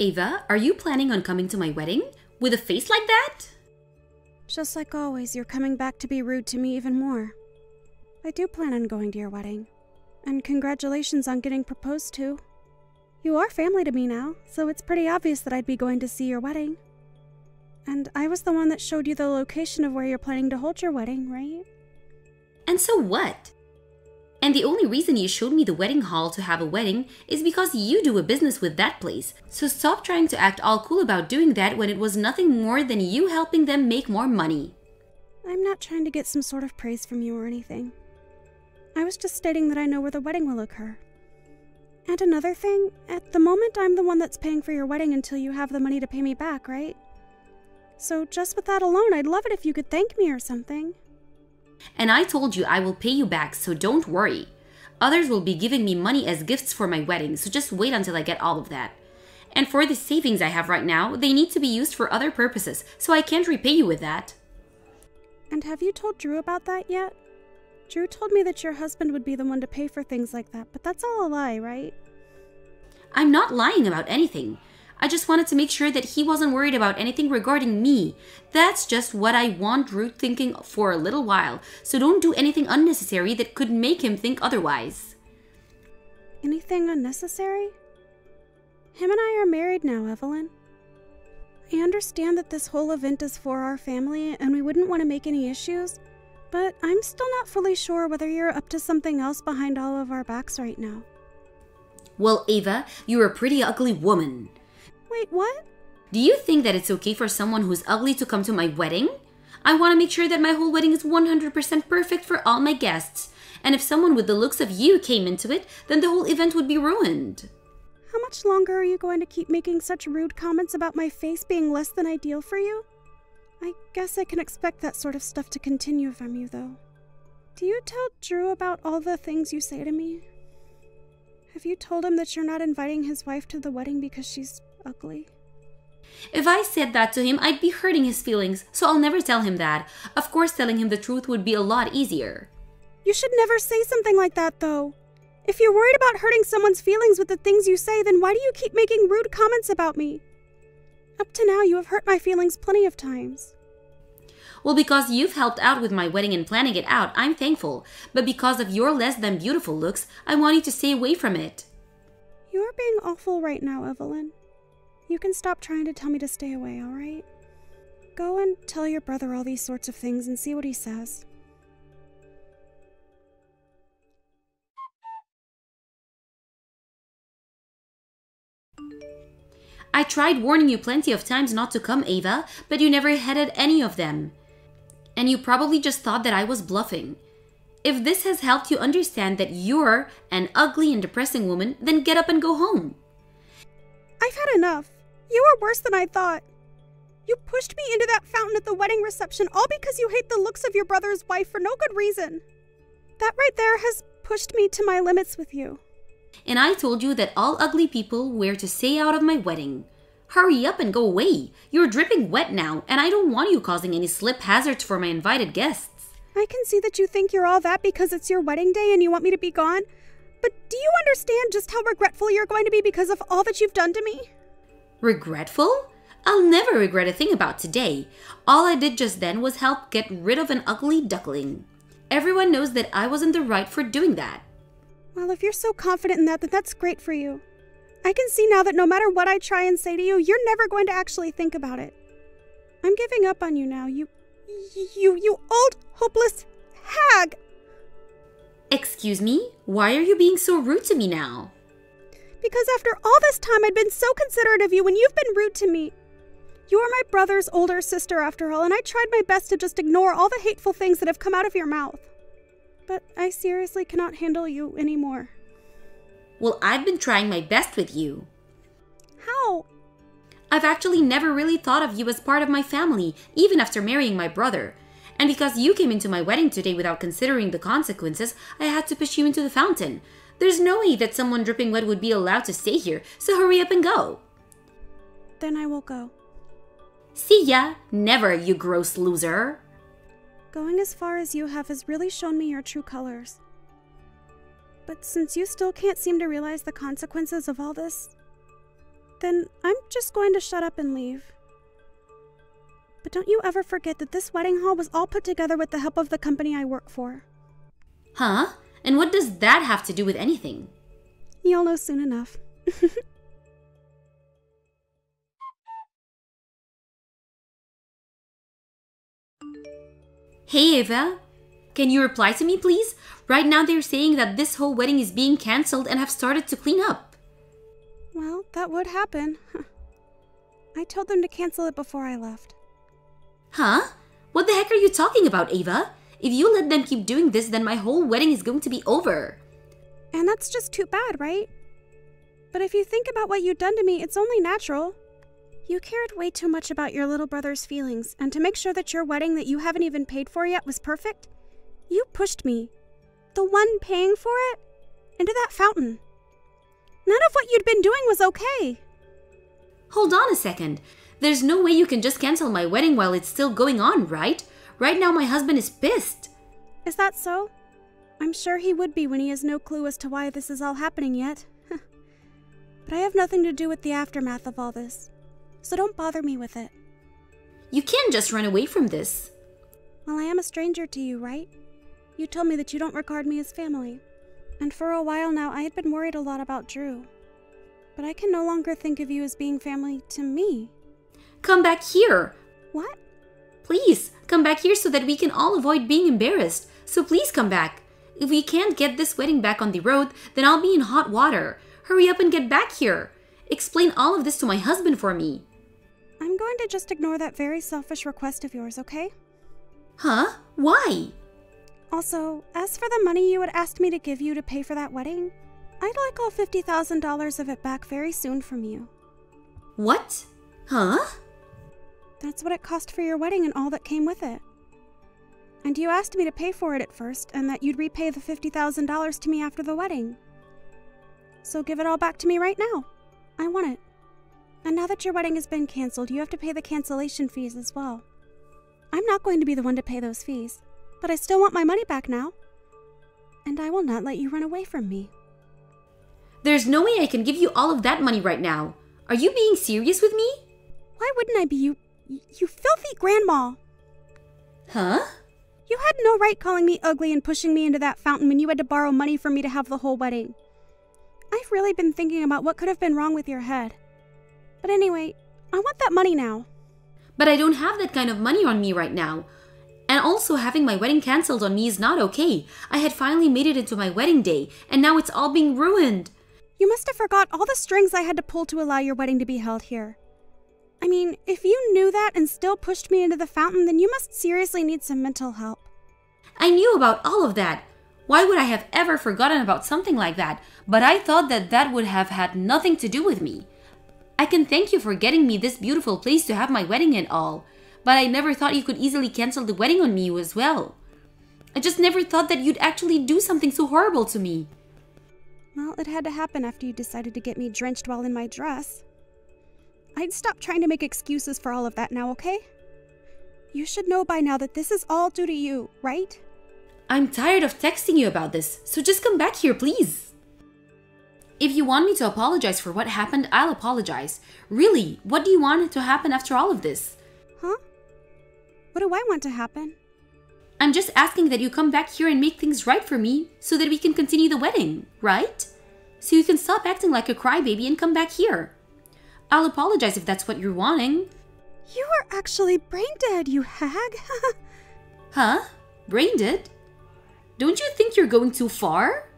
Ava, are you planning on coming to my wedding? With a face like that? Just like always, you're coming back to be rude to me even more. I do plan on going to your wedding. And congratulations on getting proposed to. You are family to me now, so it's pretty obvious that I'd be going to see your wedding. And I was the one that showed you the location of where you're planning to hold your wedding, right? And so what? And the only reason you showed me the wedding hall to have a wedding is because you do a business with that place. So stop trying to act all cool about doing that when it was nothing more than you helping them make more money. I'm not trying to get some sort of praise from you or anything. I was just stating that I know where the wedding will occur. And another thing, at the moment I'm the one that's paying for your wedding until you have the money to pay me back, right? So just with that alone, I'd love it if you could thank me or something. And I told you I will pay you back, so don't worry. Others will be giving me money as gifts for my wedding, so just wait until I get all of that. And for the savings I have right now, they need to be used for other purposes, so I can't repay you with that. And have you told Drew about that yet? Drew told me that your husband would be the one to pay for things like that, but that's all a lie, right? I'm not lying about anything. I just wanted to make sure that he wasn't worried about anything regarding me. That's just what I want Drew thinking for a little while, so don't do anything unnecessary that could make him think otherwise. Anything unnecessary? Him and I are married now, Evelyn. I understand that this whole event is for our family and we wouldn't want to make any issues, but I'm still not fully sure whether you're up to something else behind all of our backs right now. Well, Ava, you're a pretty ugly woman. Wait, what? Do you think that it's okay for someone who's ugly to come to my wedding? I want to make sure that my whole wedding is 100% perfect for all my guests. And if someone with the looks of you came into it, then the whole event would be ruined. How much longer are you going to keep making such rude comments about my face being less than ideal for you? I guess I can expect that sort of stuff to continue from you, though. Do you tell Drew about all the things you say to me? Have you told him that you're not inviting his wife to the wedding because she's ugly? If I said that to him, I'd be hurting his feelings, so I'll never tell him that. Of course, telling him the truth would be a lot easier. You should never say something like that, though. If you're worried about hurting someone's feelings with the things you say, then why do you keep making rude comments about me? Up to now, you have hurt my feelings plenty of times. Well, because you've helped out with my wedding and planning it out, I'm thankful. But because of your less than beautiful looks, I want you to stay away from it. You're being awful right now, Evelyn. You can stop trying to tell me to stay away, alright? Go and tell your brother all these sorts of things and see what he says. I tried warning you plenty of times not to come, Ava, but you never headed any of them. And you probably just thought that I was bluffing. If this has helped you understand that you're an ugly and depressing woman, then get up and go home. I've had enough. You are worse than I thought. You pushed me into that fountain at the wedding reception all because you hate the looks of your brother's wife for no good reason. That right there has pushed me to my limits with you. And I told you that all ugly people were to stay out of my wedding. Hurry up and go away. You're dripping wet now, and I don't want you causing any slip hazards for my invited guests. I can see that you think you're all that because it's your wedding day and you want me to be gone. But do you understand just how regretful you're going to be because of all that you've done to me? Regretful? I'll never regret a thing about today. All I did just then was help get rid of an ugly duckling. Everyone knows that I was in the right for doing that. Well, if you're so confident in that, then that's great for you. I can see now that no matter what I try and say to you, you're never going to actually think about it. I'm giving up on you now. You. You. You old, hopeless hag! Excuse me? Why are you being so rude to me now? Because after all this time, I'd been so considerate of you when you've been rude to me. You are my brother's older sister, after all, and I tried my best to just ignore all the hateful things that have come out of your mouth. But I seriously cannot handle you anymore. Well, I've been trying my best with you. How? I've actually never really thought of you as part of my family, even after marrying my brother. And because you came into my wedding today without considering the consequences, I had to push you into the fountain. There's no way that someone dripping wet would be allowed to stay here, so hurry up and go. Then I will go. See ya! Never, you gross loser! Going as far as you have has really shown me your true colors. But since you still can't seem to realize the consequences of all this, then I'm just going to shut up and leave. But don't you ever forget that this wedding hall was all put together with the help of the company I work for. Huh? And what does that have to do with anything? You'll know soon enough. Hey Ava, can you reply to me please? Right now they're saying that this whole wedding is being cancelled and have started to clean up. Well, that would happen. I told them to cancel it before I left. Huh? What the heck are you talking about, Ava? If you let them keep doing this, then my whole wedding is going to be over. And that's just too bad, right? But if you think about what you've done to me, it's only natural. You cared way too much about your little brother's feelings, and to make sure that your wedding that you haven't even paid for yet was perfect, you pushed me, the one paying for it, into that fountain. None of what you'd been doing was okay. Hold on a second. There's no way you can just cancel my wedding while it's still going on, right? Right now, my husband is pissed. Is that so? I'm sure he would be when he has no clue as to why this is all happening yet. but I have nothing to do with the aftermath of all this, so don't bother me with it. You can't just run away from this. Well, I am a stranger to you, right? You told me that you don't regard me as family. And for a while now, I had been worried a lot about Drew. But I can no longer think of you as being family to me. Come back here. What? Please, come back here so that we can all avoid being embarrassed. So please come back. If we can't get this wedding back on the road, then I'll be in hot water. Hurry up and get back here. Explain all of this to my husband for me. I'm going to just ignore that very selfish request of yours, okay? Huh? Why? Also, as for the money you had asked me to give you to pay for that wedding, I'd like all $50,000 of it back very soon from you. What? Huh? That's what it cost for your wedding and all that came with it. And you asked me to pay for it at first, and that you'd repay the $50,000 to me after the wedding. So give it all back to me right now. I want it. And now that your wedding has been canceled, you have to pay the cancellation fees as well. I'm not going to be the one to pay those fees, but I still want my money back now. And I will not let you run away from me. There's no way I can give you all of that money right now. Are you being serious with me? Why wouldn't I be you, you filthy grandma? Huh? You had no right calling me ugly and pushing me into that fountain when you had to borrow money from me to have the whole wedding. I've really been thinking about what could have been wrong with your head. But anyway, I want that money now. But I don't have that kind of money on me right now. And also, having my wedding cancelled on me is not okay. I had finally made it into my wedding day, and now it's all being ruined. You must have forgot all the strings I had to pull to allow your wedding to be held here. I mean, if you knew that and still pushed me into the fountain, then you must seriously need some mental help. I knew about all of that. Why would I have ever forgotten about something like that? But I thought that that would have had nothing to do with me. I can thank you for getting me this beautiful place to have my wedding and all, but I never thought you could easily cancel the wedding on me as well. I just never thought that you'd actually do something so horrible to me. Well, it had to happen after you decided to get me drenched while in my dress. I'd stop trying to make excuses for all of that now, okay? You should know by now that this is all due to you, right? I'm tired of texting you about this, so just come back here, please. If you want me to apologize for what happened, I'll apologize. Really, what do you want to happen after all of this? Huh? What do I want to happen? I'm just asking that you come back here and make things right for me so that we can continue the wedding, right? So you can stop acting like a crybaby and come back here. I'll apologize if that's what you're wanting. You are actually brain dead, you hag. huh? Brain dead? Don't you think you're going too far?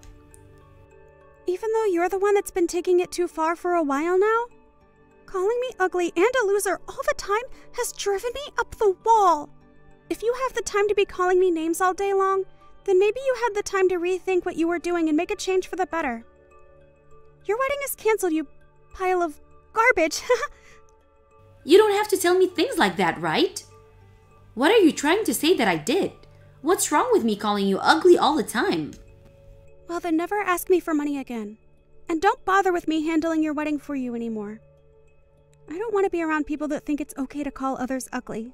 Even though you're the one that's been taking it too far for a while now? Calling me ugly and a loser all the time has driven me up the wall. If you have the time to be calling me names all day long, then maybe you had the time to rethink what you were doing and make a change for the better. Your wedding is canceled, you pile of garbage. you don't have to tell me things like that, right? What are you trying to say that I did? What's wrong with me calling you ugly all the time? Well, then never ask me for money again. And don't bother with me handling your wedding for you anymore. I don't want to be around people that think it's okay to call others ugly.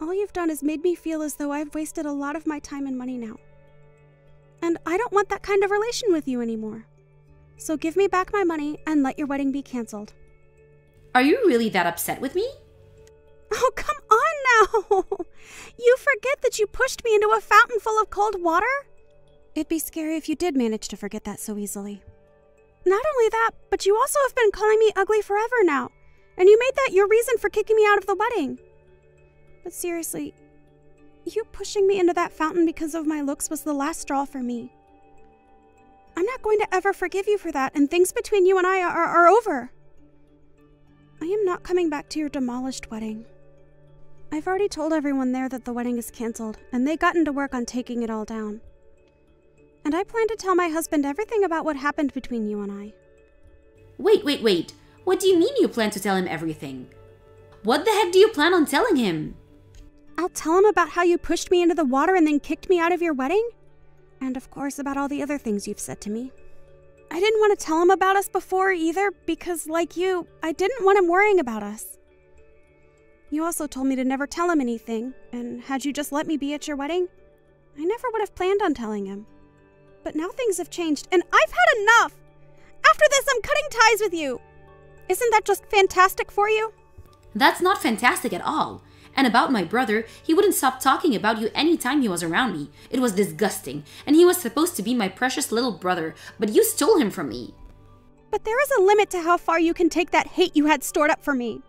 All you've done is made me feel as though I've wasted a lot of my time and money now. And I don't want that kind of relation with you anymore. So give me back my money and let your wedding be canceled. Are you really that upset with me? Oh, come on now! You forget that you pushed me into a fountain full of cold water? It'd be scary if you did manage to forget that so easily. Not only that, but you also have been calling me ugly forever now, and you made that your reason for kicking me out of the wedding. But seriously, you pushing me into that fountain because of my looks was the last straw for me. I'm not going to ever forgive you for that, and things between you and I are, are over. I am not coming back to your demolished wedding. I've already told everyone there that the wedding is cancelled, and they've gotten to work on taking it all down. And I plan to tell my husband everything about what happened between you and I. Wait, wait, wait. What do you mean you plan to tell him everything? What the heck do you plan on telling him? I'll tell him about how you pushed me into the water and then kicked me out of your wedding? And of course, about all the other things you've said to me. I didn't want to tell him about us before either because, like you, I didn't want him worrying about us. You also told me to never tell him anything, and had you just let me be at your wedding, I never would have planned on telling him. But now things have changed, and I've had enough! After this, I'm cutting ties with you! Isn't that just fantastic for you? That's not fantastic at all. And about my brother, he wouldn't stop talking about you any time he was around me. It was disgusting, and he was supposed to be my precious little brother, but you stole him from me. But there is a limit to how far you can take that hate you had stored up for me.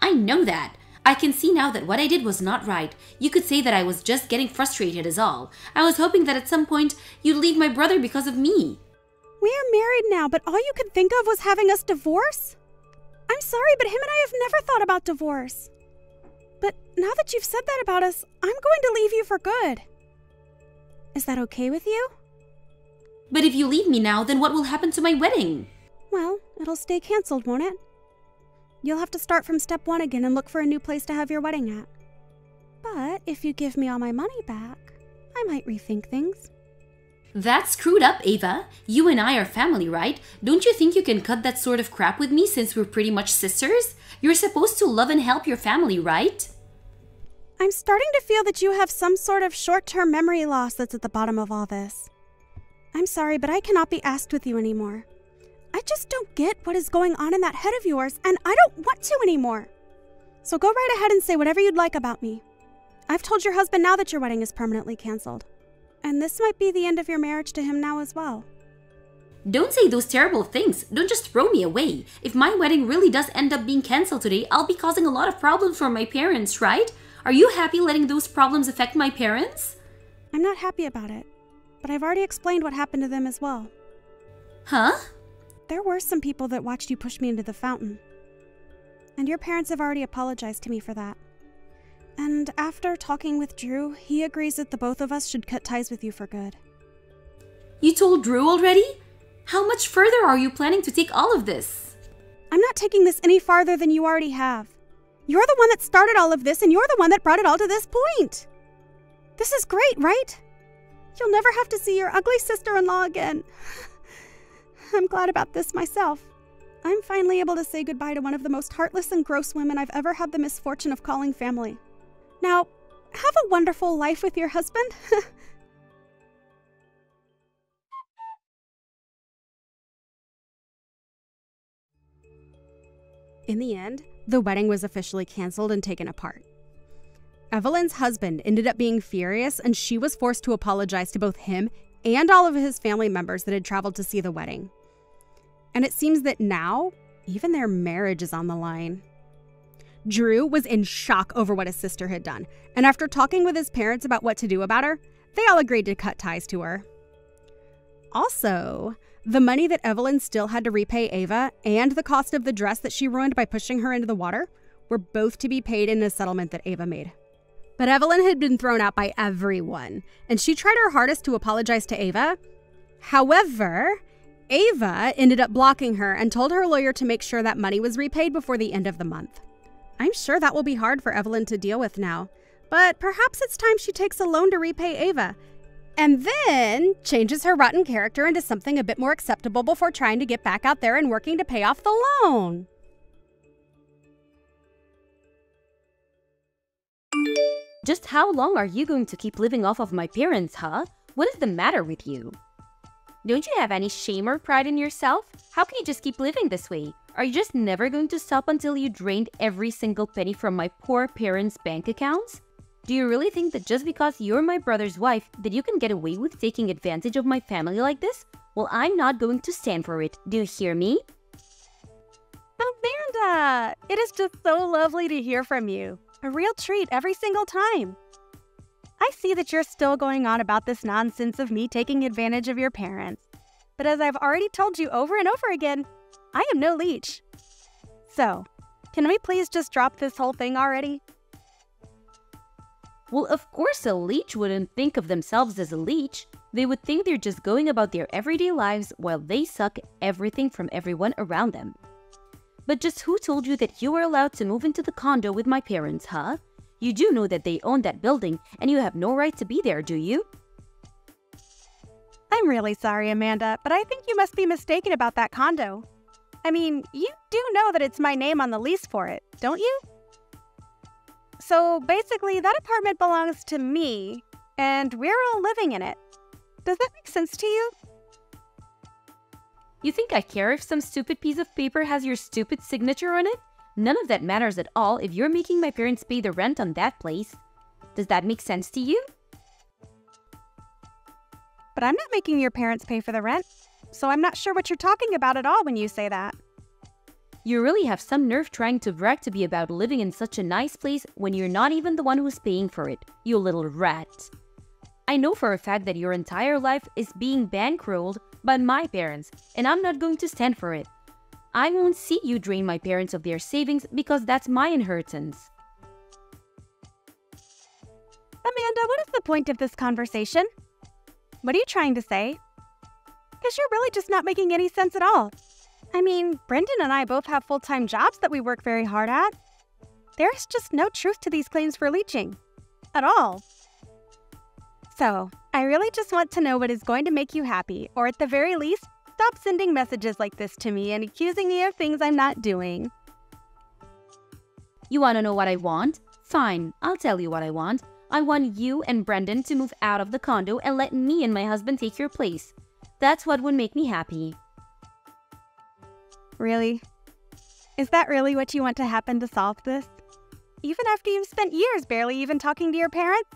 I know that. I can see now that what I did was not right. You could say that I was just getting frustrated, is all. I was hoping that at some point you'd leave my brother because of me. We are married now, but all you could think of was having us divorce? I'm sorry, but him and I have never thought about divorce. But now that you've said that about us, I'm going to leave you for good. Is that okay with you? But if you leave me now, then what will happen to my wedding? Well, it'll stay cancelled, won't it? You'll have to start from step one again and look for a new place to have your wedding at. But if you give me all my money back, I might rethink things. That's screwed up, Ava. You and I are family, right? Don't you think you can cut that sort of crap with me since we're pretty much sisters? You're supposed to love and help your family, right? I'm starting to feel that you have some sort of short term memory loss that's at the bottom of all this. I'm sorry, but I cannot be asked with you anymore. I just don't get what is going on in that head of yours, and I don't want to anymore. So go right ahead and say whatever you'd like about me. I've told your husband now that your wedding is permanently cancelled. And this might be the end of your marriage to him now as well. Don't say those terrible things. Don't just throw me away. If my wedding really does end up being cancelled today, I'll be causing a lot of problems for my parents, right? Are you happy letting those problems affect my parents? I'm not happy about it, but I've already explained what happened to them as well. Huh? There were some people that watched you push me into the fountain. And your parents have already apologized to me for that. And after talking with Drew, he agrees that the both of us should cut ties with you for good. You told Drew already? How much further are you planning to take all of this? I'm not taking this any farther than you already have. You're the one that started all of this, and you're the one that brought it all to this point. This is great, right? You'll never have to see your ugly sister in law again. I'm glad about this myself. I'm finally able to say goodbye to one of the most heartless and gross women I've ever had the misfortune of calling family. Now, have a wonderful life with your husband. In the end, the wedding was officially canceled and taken apart. Evelyn's husband ended up being furious, and she was forced to apologize to both him and all of his family members that had traveled to see the wedding. And it seems that now, even their marriage is on the line. Drew was in shock over what his sister had done, and after talking with his parents about what to do about her, they all agreed to cut ties to her. Also, the money that Evelyn still had to repay Ava and the cost of the dress that she ruined by pushing her into the water were both to be paid in a settlement that Ava made. But Evelyn had been thrown out by everyone, and she tried her hardest to apologize to Ava. However, Ava ended up blocking her and told her lawyer to make sure that money was repaid before the end of the month. I'm sure that will be hard for Evelyn to deal with now, but perhaps it's time she takes a loan to repay Ava and then changes her rotten character into something a bit more acceptable before trying to get back out there and working to pay off the loan. Just how long are you going to keep living off of my parents, huh? What is the matter with you? Don't you have any shame or pride in yourself? How can you just keep living this way? Are you just never going to stop until you drained every single penny from my poor parents' bank accounts? Do you really think that just because you're my brother's wife that you can get away with taking advantage of my family like this? Well, I'm not going to stand for it. Do you hear me? Amanda! It is just so lovely to hear from you. A real treat every single time. I see that you're still going on about this nonsense of me taking advantage of your parents. But as I've already told you over and over again, I am no leech. So, can we please just drop this whole thing already? Well, of course, a leech wouldn't think of themselves as a leech. They would think they're just going about their everyday lives while they suck everything from everyone around them. But just who told you that you were allowed to move into the condo with my parents, huh? You do know that they own that building and you have no right to be there, do you? I'm really sorry, Amanda, but I think you must be mistaken about that condo. I mean, you do know that it's my name on the lease for it, don't you? So basically, that apartment belongs to me, and we're all living in it. Does that make sense to you? You think I care if some stupid piece of paper has your stupid signature on it? None of that matters at all if you're making my parents pay the rent on that place. Does that make sense to you? But I'm not making your parents pay for the rent, so I'm not sure what you're talking about at all when you say that. You really have some nerve trying to brag to be about living in such a nice place when you're not even the one who's paying for it, you little rat. I know for a fact that your entire life is being bankrolled by my parents, and I'm not going to stand for it. I won't see you drain my parents of their savings because that's my inheritance. Amanda, what is the point of this conversation? What are you trying to say? Because you're really just not making any sense at all. I mean, Brendan and I both have full time jobs that we work very hard at. There's just no truth to these claims for leeching. At all. So, I really just want to know what is going to make you happy, or at the very least, Stop sending messages like this to me and accusing me of things I'm not doing. You want to know what I want? Fine, I'll tell you what I want. I want you and Brendan to move out of the condo and let me and my husband take your place. That's what would make me happy. Really? Is that really what you want to happen to solve this? Even after you've spent years barely even talking to your parents?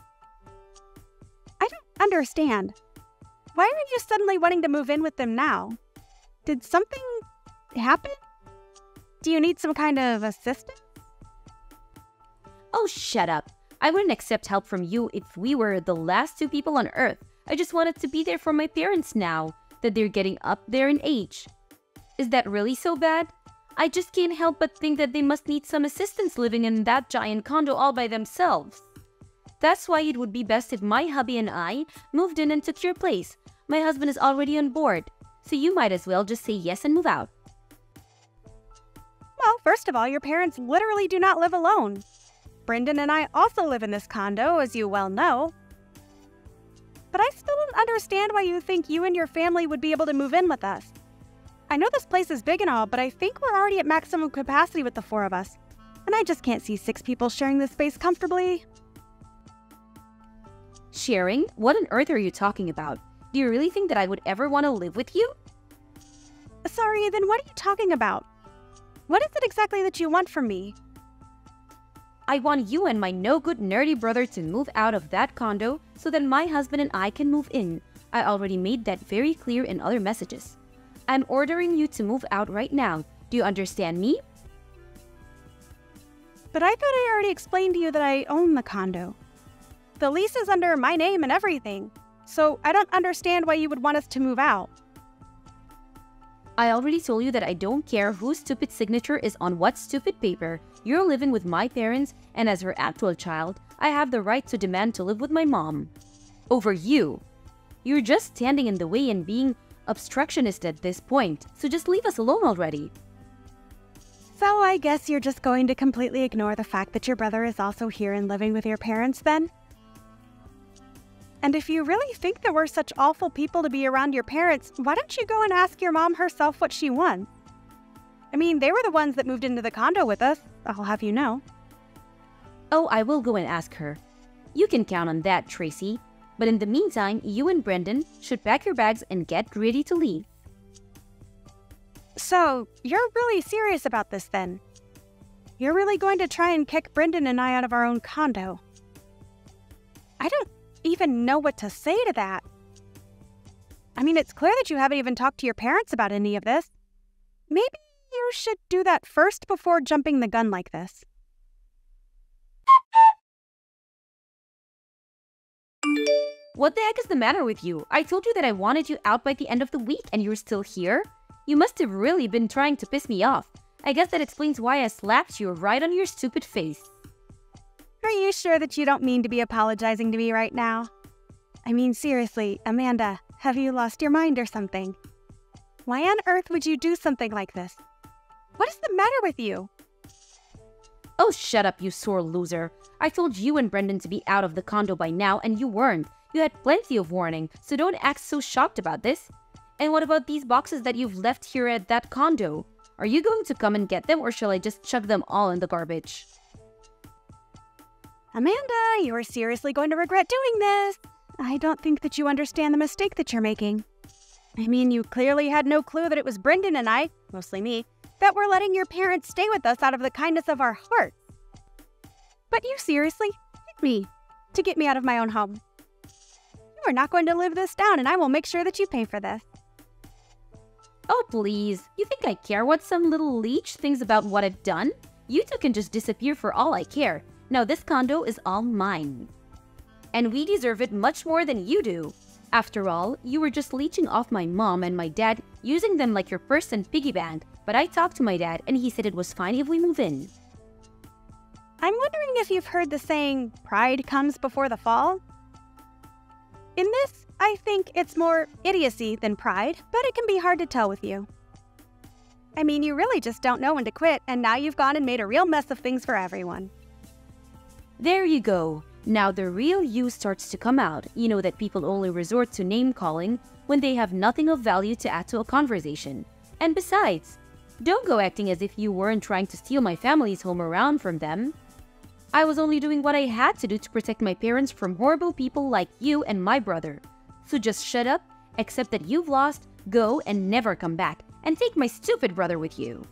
I don't understand. Why are you suddenly wanting to move in with them now? Did something happen? Do you need some kind of assistance? Oh, shut up. I wouldn't accept help from you if we were the last two people on Earth. I just wanted to be there for my parents now that they're getting up there in age. Is that really so bad? I just can't help but think that they must need some assistance living in that giant condo all by themselves. That's why it would be best if my hubby and I moved in and took your place. My husband is already on board, so you might as well just say yes and move out. Well, first of all, your parents literally do not live alone. Brendan and I also live in this condo, as you well know. But I still don't understand why you think you and your family would be able to move in with us. I know this place is big and all, but I think we're already at maximum capacity with the four of us. And I just can't see six people sharing this space comfortably. Sharing? What on earth are you talking about? Do you really think that I would ever want to live with you? Sorry, then what are you talking about? What is it exactly that you want from me? I want you and my no good nerdy brother to move out of that condo so that my husband and I can move in. I already made that very clear in other messages. I'm ordering you to move out right now. Do you understand me? But I thought I already explained to you that I own the condo. The lease is under my name and everything, so I don't understand why you would want us to move out. I already told you that I don't care whose stupid signature is on what stupid paper. You're living with my parents, and as her actual child, I have the right to demand to live with my mom. Over you. You're just standing in the way and being obstructionist at this point, so just leave us alone already. So I guess you're just going to completely ignore the fact that your brother is also here and living with your parents then? And if you really think that we're such awful people to be around your parents, why don't you go and ask your mom herself what she wants? I mean, they were the ones that moved into the condo with us, I'll have you know. Oh, I will go and ask her. You can count on that, Tracy. But in the meantime, you and Brendan should pack your bags and get ready to leave. So, you're really serious about this then? You're really going to try and kick Brendan and I out of our own condo? I don't even know what to say to that. I mean, it's clear that you haven't even talked to your parents about any of this. Maybe you should do that first before jumping the gun like this. What the heck is the matter with you? I told you that I wanted you out by the end of the week and you're still here? You must have really been trying to piss me off. I guess that explains why I slapped you right on your stupid face. Are you sure that you don't mean to be apologizing to me right now? I mean, seriously, Amanda, have you lost your mind or something? Why on earth would you do something like this? What is the matter with you? Oh, shut up, you sore loser. I told you and Brendan to be out of the condo by now, and you weren't. You had plenty of warning, so don't act so shocked about this. And what about these boxes that you've left here at that condo? Are you going to come and get them, or shall I just chuck them all in the garbage? Amanda, you are seriously going to regret doing this. I don't think that you understand the mistake that you're making. I mean, you clearly had no clue that it was Brendan and I, mostly me, that were letting your parents stay with us out of the kindness of our hearts. But you seriously hit me to get me out of my own home. Are not going to live this down, and I will make sure that you pay for this. Oh, please. You think I care what some little leech thinks about what I've done? You two can just disappear for all I care. Now this condo is all mine. And we deserve it much more than you do. After all, you were just leeching off my mom and my dad, using them like your purse and piggy bank, but I talked to my dad and he said it was fine if we move in. I'm wondering if you've heard the saying, pride comes before the fall? In this, I think it's more idiocy than pride, but it can be hard to tell with you. I mean, you really just don't know when to quit, and now you've gone and made a real mess of things for everyone. There you go. Now the real you starts to come out. You know that people only resort to name calling when they have nothing of value to add to a conversation. And besides, don't go acting as if you weren't trying to steal my family's home around from them. I was only doing what I had to do to protect my parents from horrible people like you and my brother. So just shut up, accept that you've lost, go and never come back, and take my stupid brother with you.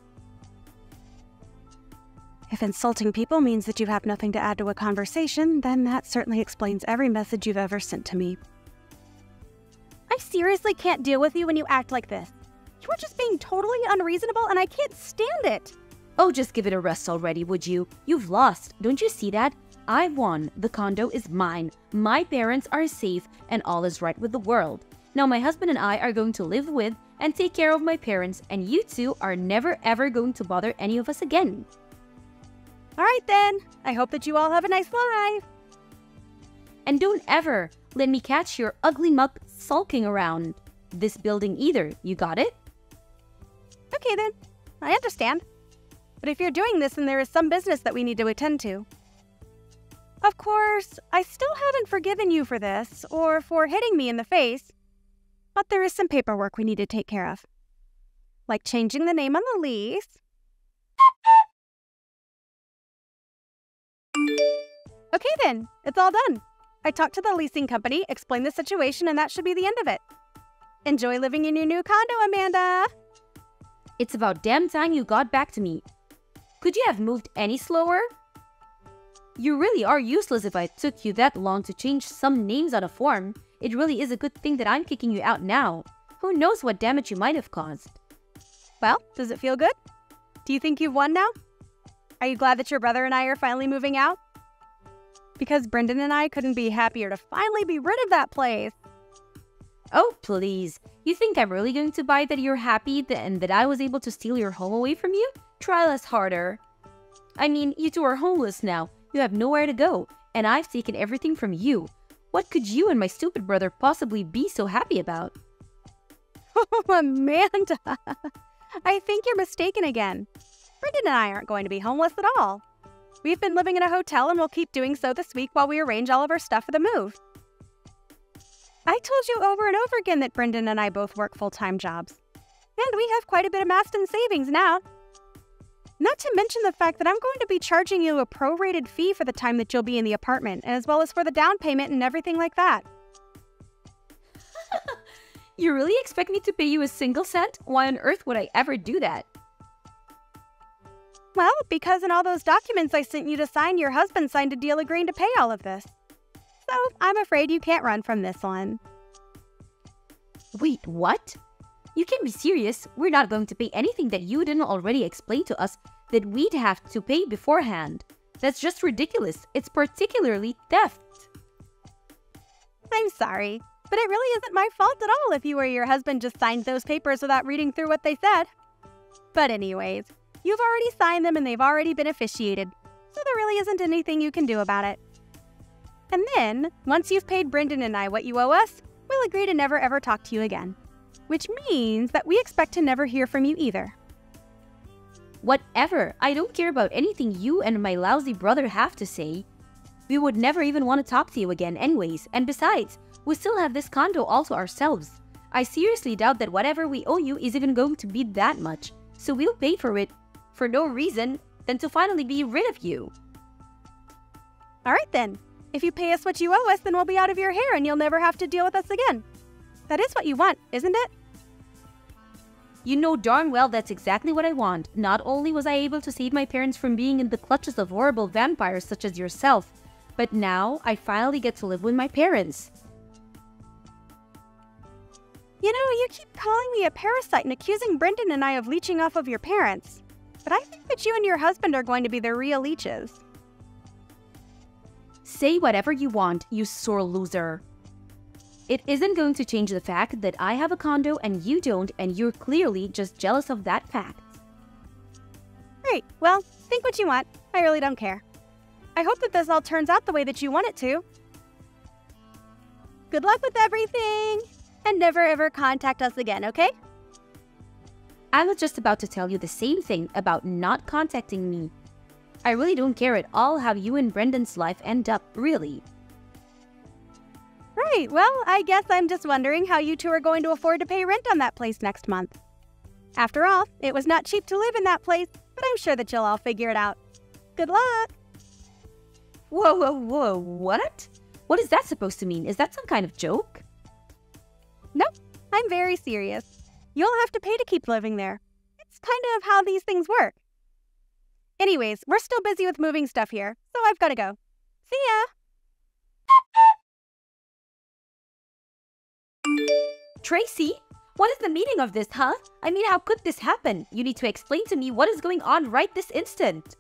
If insulting people means that you have nothing to add to a conversation, then that certainly explains every message you've ever sent to me. I seriously can't deal with you when you act like this. You are just being totally unreasonable and I can't stand it. Oh, just give it a rest already, would you? You've lost. Don't you see that? I won. The condo is mine. My parents are safe and all is right with the world. Now my husband and I are going to live with and take care of my parents and you two are never ever going to bother any of us again. All right then. I hope that you all have a nice life. And don't ever let me catch your ugly muck sulking around this building either. You got it? Okay then. I understand. But if you're doing this, then there is some business that we need to attend to. Of course, I still haven't forgiven you for this or for hitting me in the face, but there is some paperwork we need to take care of. Like changing the name on the lease, Okay then, it's all done. I talked to the leasing company, explained the situation, and that should be the end of it. Enjoy living in your new condo, Amanda! It's about damn time you got back to me. Could you have moved any slower? You really are useless if I took you that long to change some names on a form. It really is a good thing that I'm kicking you out now. Who knows what damage you might have caused. Well, does it feel good? Do you think you've won now? Are you glad that your brother and I are finally moving out? Because Brendan and I couldn't be happier to finally be rid of that place. Oh, please. You think I'm really going to buy that you're happy and that I was able to steal your home away from you? Try less harder. I mean, you two are homeless now. You have nowhere to go, and I've taken everything from you. What could you and my stupid brother possibly be so happy about? Oh, Amanda! I think you're mistaken again. Brendan and I aren't going to be homeless at all. We've been living in a hotel and we'll keep doing so this week while we arrange all of our stuff for the move. I told you over and over again that Brendan and I both work full time jobs. And we have quite a bit amassed in savings now. Not to mention the fact that I'm going to be charging you a prorated fee for the time that you'll be in the apartment, as well as for the down payment and everything like that. You really expect me to pay you a single cent? Why on earth would I ever do that? Well, because in all those documents I sent you to sign, your husband signed a deal agreeing to pay all of this. So I'm afraid you can't run from this one. Wait, what? You can't be serious. We're not going to pay anything that you didn't already explain to us that we'd have to pay beforehand. That's just ridiculous. It's particularly theft. I'm sorry, but it really isn't my fault at all if you or your husband just signed those papers without reading through what they said. But anyways, you've already signed them and they've already been officiated, so there really isn't anything you can do about it. And then, once you've paid Brendan and I what you owe us, we'll agree to never ever talk to you again. Which means that we expect to never hear from you either. Whatever, I don't care about anything you and my lousy brother have to say. We would never even want to talk to you again anyways, and besides, we still have this condo all to ourselves. I seriously doubt that whatever we owe you is even going to be that much, so we'll pay for it for no reason than to finally be rid of you. Alright then, if you pay us what you owe us, then we'll be out of your hair and you'll never have to deal with us again. That is what you want, isn't it? You know darn well that's exactly what I want. Not only was I able to save my parents from being in the clutches of horrible vampires such as yourself, but now I finally get to live with my parents. You know, you keep calling me a parasite and accusing Brendan and I of leeching off of your parents. But I think that you and your husband are going to be the real leeches. Say whatever you want, you sore loser. It isn't going to change the fact that I have a condo and you don't, and you're clearly just jealous of that fact. Great. Well, think what you want. I really don't care. I hope that this all turns out the way that you want it to. Good luck with everything! And never ever contact us again, okay? I was just about to tell you the same thing about not contacting me. I really don't care at all how you and Brendan's life end up, really. Right, well, I guess I'm just wondering how you two are going to afford to pay rent on that place next month. After all, it was not cheap to live in that place, but I'm sure that you'll all figure it out. Good luck! Whoa, whoa, whoa, what? What is that supposed to mean? Is that some kind of joke? Nope, I'm very serious. You'll have to pay to keep living there. It's kind of how these things work. Anyways, we're still busy with moving stuff here, so I've got to go. See ya! Tracy, what is the meaning of this, huh? I mean, how could this happen? You need to explain to me what is going on right this instant.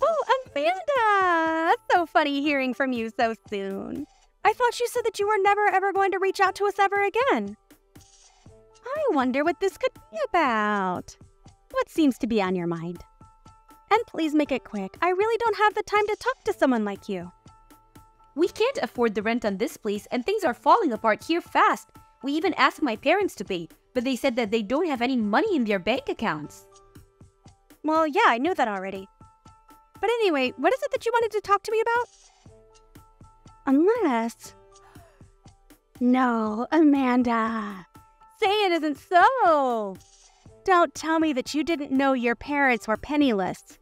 Oh, Amanda! so funny hearing from you so soon. I thought you said that you were never ever going to reach out to us ever again. I wonder what this could be about. What seems to be on your mind? And please make it quick. I really don't have the time to talk to someone like you. We can't afford the rent on this place and things are falling apart here fast. We even asked my parents to pay, but they said that they don't have any money in their bank accounts. Well, yeah, I knew that already. But anyway, what is it that you wanted to talk to me about? Unless. No, Amanda. Say it isn't so. Don't tell me that you didn't know your parents were penniless.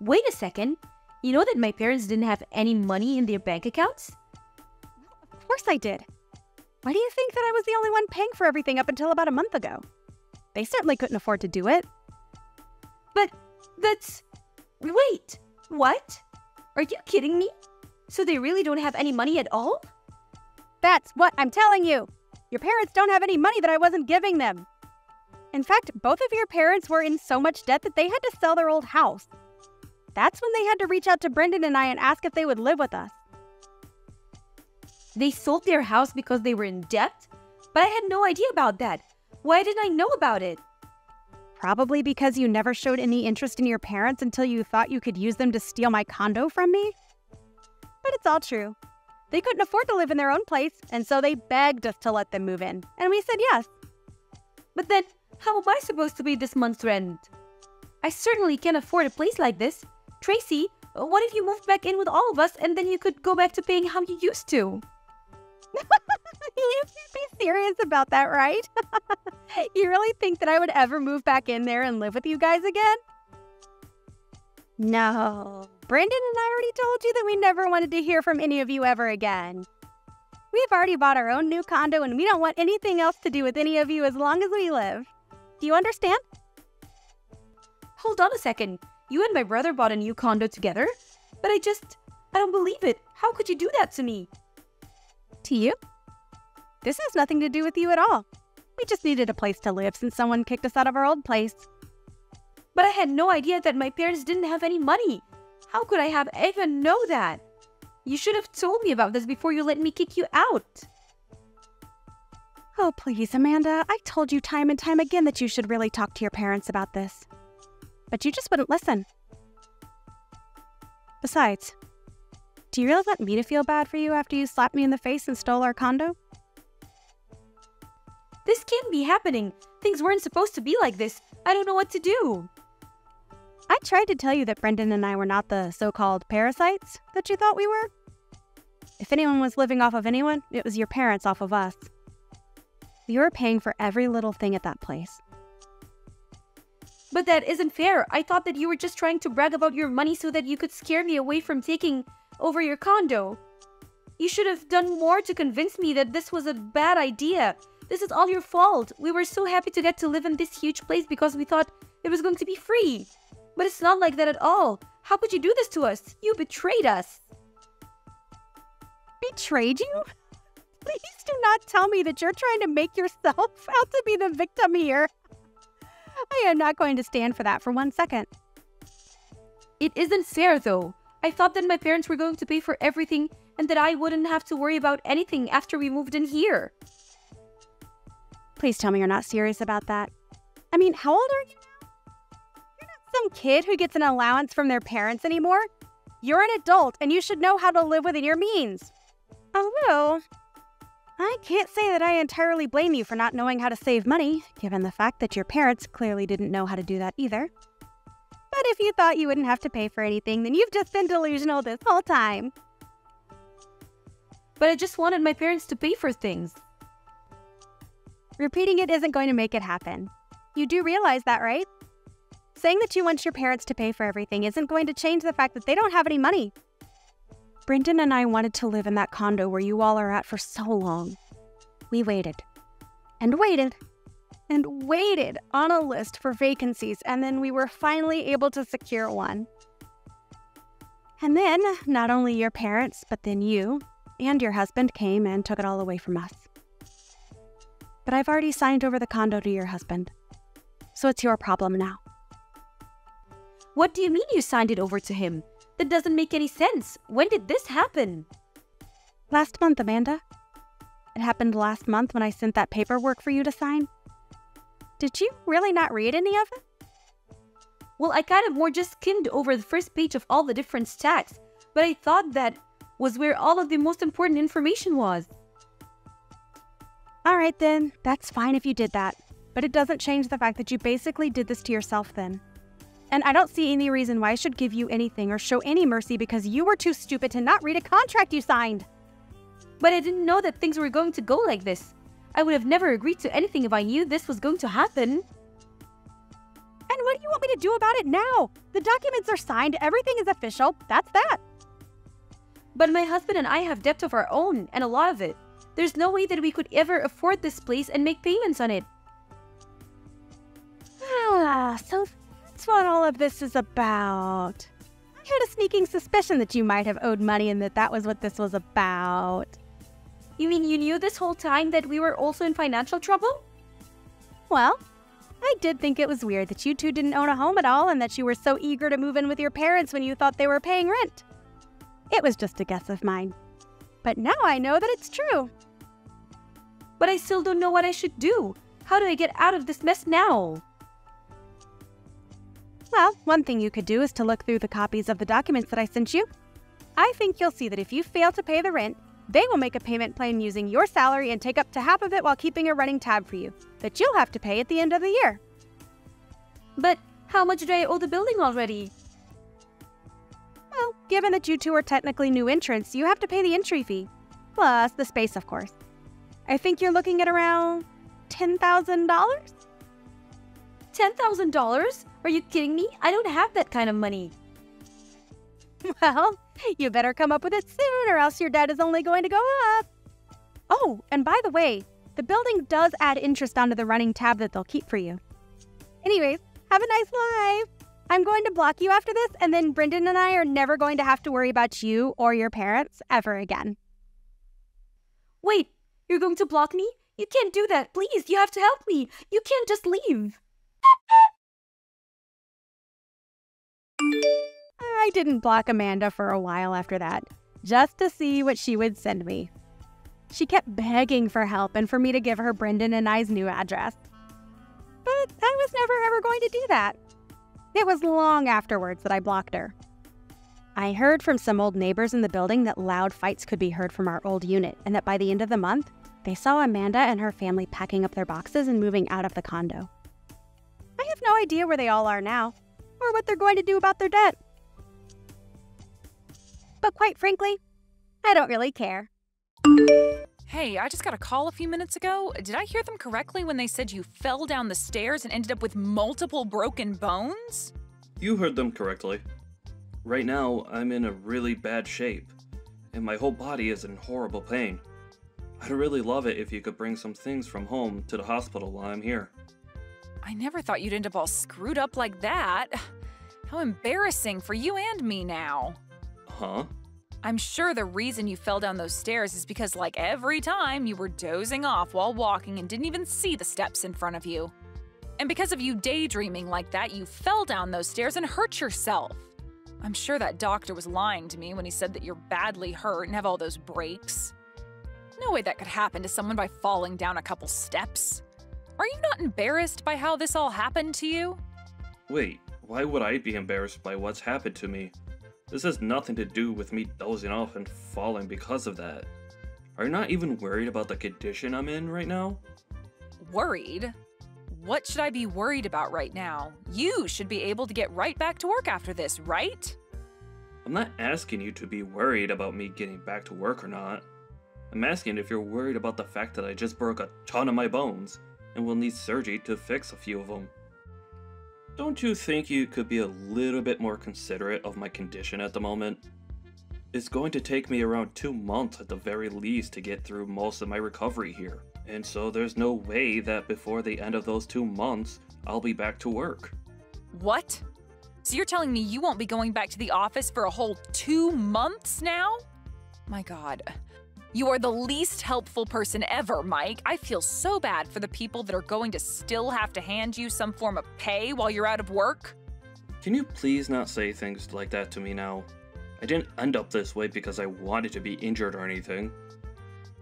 Wait a second. You know that my parents didn't have any money in their bank accounts? Of course I did. Why do you think that I was the only one paying for everything up until about a month ago? They certainly couldn't afford to do it. But that's. Wait, what? Are you kidding me? So they really don't have any money at all? That's what I'm telling you! Your parents don't have any money that I wasn't giving them. In fact, both of your parents were in so much debt that they had to sell their old house. That's when they had to reach out to Brendan and I and ask if they would live with us. They sold their house because they were in debt? But I had no idea about that. Why didn't I know about it? Probably because you never showed any interest in your parents until you thought you could use them to steal my condo from me? But it's all true. They couldn't afford to live in their own place, and so they begged us to let them move in, and we said yes. But then, how am I supposed to pay this month's rent? I certainly can't afford a place like this. Tracy, uh, what if you moved back in with all of us and then you could go back to paying how you used to? you can't be serious about that, right? you really think that I would ever move back in there and live with you guys again? No. Brendan and I already told you that we never wanted to hear from any of you ever again. We've already bought our own new condo and we don't want anything else to do with any of you as long as we live. Do you understand? Hold on a second. You and my brother bought a new condo together? But I just. I don't believe it. How could you do that to me? To you? This has nothing to do with you at all. We just needed a place to live since someone kicked us out of our old place. But I had no idea that my parents didn't have any money. How could I have even know that? You should have told me about this before you let me kick you out. Oh, please, Amanda. I told you time and time again that you should really talk to your parents about this. But you just wouldn't listen. Besides, do you really want me to feel bad for you after you slapped me in the face and stole our condo? This can't be happening. Things weren't supposed to be like this. I don't know what to do. I tried to tell you that Brendan and I were not the so called parasites that you thought we were. If anyone was living off of anyone, it was your parents off of us. You were paying for every little thing at that place. But that isn't fair. I thought that you were just trying to brag about your money so that you could scare me away from taking over your condo. You should have done more to convince me that this was a bad idea. This is all your fault. We were so happy to get to live in this huge place because we thought it was going to be free. But it's not like that at all. How could you do this to us? You betrayed us. Betrayed you? Please do not tell me that you're trying to make yourself out to be the victim here. I am not going to stand for that for one second. It isn't fair, though. I thought that my parents were going to pay for everything and that I wouldn't have to worry about anything after we moved in here. Please tell me you're not serious about that. I mean, how old are you? You're not some kid who gets an allowance from their parents anymore. You're an adult and you should know how to live within your means. Although, I can't say that I entirely blame you for not knowing how to save money, given the fact that your parents clearly didn't know how to do that either. But if you thought you wouldn't have to pay for anything, then you've just been delusional this whole time. But I just wanted my parents to pay for things. Repeating it isn't going to make it happen. You do realize that, right? Saying that you want your parents to pay for everything isn't going to change the fact that they don't have any money. Brendan and I wanted to live in that condo where you all are at for so long. We waited and waited and waited on a list for vacancies, and then we were finally able to secure one. And then, not only your parents, but then you and your husband came and took it all away from us. But I've already signed over the condo to your husband, so it's your problem now. What do you mean you signed it over to him? That doesn't make any sense. When did this happen? Last month, Amanda. It happened last month when I sent that paperwork for you to sign. Did you really not read any of it? Well, I kind of more just skimmed over the first page of all the different stacks, but I thought that was where all of the most important information was. All right, then. That's fine if you did that. But it doesn't change the fact that you basically did this to yourself then. And I don't see any reason why I should give you anything or show any mercy because you were too stupid to not read a contract you signed. But I didn't know that things were going to go like this. I would have never agreed to anything if I knew this was going to happen. And what do you want me to do about it now? The documents are signed, everything is official. That's that. But my husband and I have debt of our own, and a lot of it. There's no way that we could ever afford this place and make payments on it. Ah, so that's what all of this is about. I had a sneaking suspicion that you might have owed money and that that was what this was about. You mean you knew this whole time that we were also in financial trouble? Well, I did think it was weird that you two didn't own a home at all and that you were so eager to move in with your parents when you thought they were paying rent. It was just a guess of mine. But now I know that it's true. But I still don't know what I should do. How do I get out of this mess now? Well, one thing you could do is to look through the copies of the documents that I sent you. I think you'll see that if you fail to pay the rent, they will make a payment plan using your salary and take up to half of it while keeping a running tab for you that you'll have to pay at the end of the year. But how much do I owe the building already? Well, given that you two are technically new entrants, you have to pay the entry fee. Plus the space, of course. I think you're looking at around $10,000? $10,000? Are you kidding me? I don't have that kind of money. Well, you better come up with it soon or else your debt is only going to go up. Oh, and by the way, the building does add interest onto the running tab that they'll keep for you. Anyways, have a nice life. I'm going to block you after this, and then Brendan and I are never going to have to worry about you or your parents ever again. Wait, you're going to block me? You can't do that. Please, you have to help me. You can't just leave. I didn't block Amanda for a while after that, just to see what she would send me. She kept begging for help and for me to give her Brendan and I's new address. But I was never ever going to do that. It was long afterwards that I blocked her. I heard from some old neighbors in the building that loud fights could be heard from our old unit, and that by the end of the month, they saw Amanda and her family packing up their boxes and moving out of the condo. I have no idea where they all are now, or what they're going to do about their debt. But quite frankly, I don't really care. Hey, I just got a call a few minutes ago. Did I hear them correctly when they said you fell down the stairs and ended up with multiple broken bones? You heard them correctly. Right now, I'm in a really bad shape, and my whole body is in horrible pain. I'd really love it if you could bring some things from home to the hospital while I'm here. I never thought you'd end up all screwed up like that. How embarrassing for you and me now. Huh? I'm sure the reason you fell down those stairs is because, like every time, you were dozing off while walking and didn't even see the steps in front of you. And because of you daydreaming like that, you fell down those stairs and hurt yourself. I'm sure that doctor was lying to me when he said that you're badly hurt and have all those breaks. No way that could happen to someone by falling down a couple steps. Are you not embarrassed by how this all happened to you? Wait, why would I be embarrassed by what's happened to me? This has nothing to do with me dozing off and falling because of that. Are you not even worried about the condition I'm in right now? Worried? What should I be worried about right now? You should be able to get right back to work after this, right? I'm not asking you to be worried about me getting back to work or not. I'm asking if you're worried about the fact that I just broke a ton of my bones and will need surgery to fix a few of them. Don't you think you could be a little bit more considerate of my condition at the moment? It's going to take me around two months at the very least to get through most of my recovery here, and so there's no way that before the end of those two months, I'll be back to work. What? So you're telling me you won't be going back to the office for a whole two months now? My god. You are the least helpful person ever, Mike. I feel so bad for the people that are going to still have to hand you some form of pay while you're out of work. Can you please not say things like that to me now? I didn't end up this way because I wanted to be injured or anything.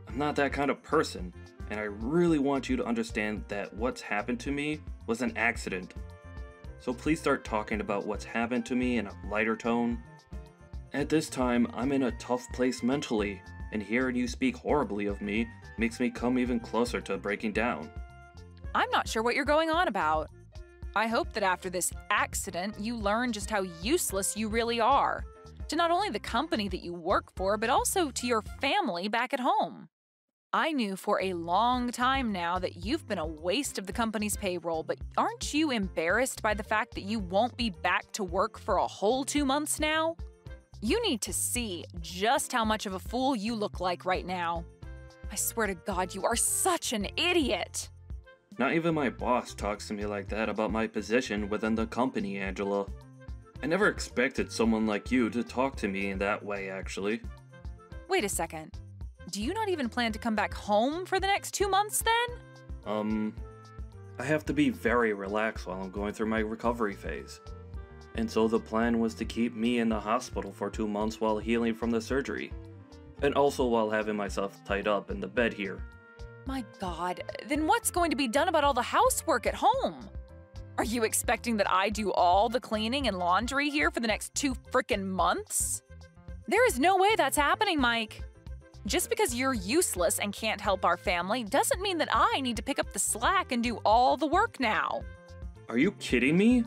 I'm not that kind of person, and I really want you to understand that what's happened to me was an accident. So please start talking about what's happened to me in a lighter tone. At this time, I'm in a tough place mentally, and hearing you speak horribly of me makes me come even closer to breaking down. I'm not sure what you're going on about. I hope that after this accident, you learn just how useless you really are to not only the company that you work for, but also to your family back at home. I knew for a long time now that you've been a waste of the company's payroll, but aren't you embarrassed by the fact that you won't be back to work for a whole two months now? You need to see just how much of a fool you look like right now. I swear to God, you are such an idiot. Not even my boss talks to me like that about my position within the company, Angela. I never expected someone like you to talk to me in that way, actually. Wait a second. Do you not even plan to come back home for the next two months then? Um, I have to be very relaxed while I'm going through my recovery phase. And so the plan was to keep me in the hospital for two months while healing from the surgery. And also while having myself tied up in the bed here. My god, then what's going to be done about all the housework at home? Are you expecting that I do all the cleaning and laundry here for the next two frickin' months? There is no way that's happening, Mike. Just because you're useless and can't help our family doesn't mean that I need to pick up the slack and do all the work now. Are you kidding me?